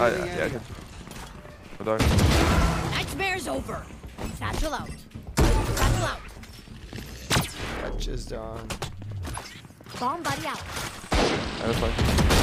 I, Healing yeah, yeah. I area. got you. Go dark. Nightmare's over. Satchel out. Satchel out. Got jizzed on. Bomb buddy out. That was fine.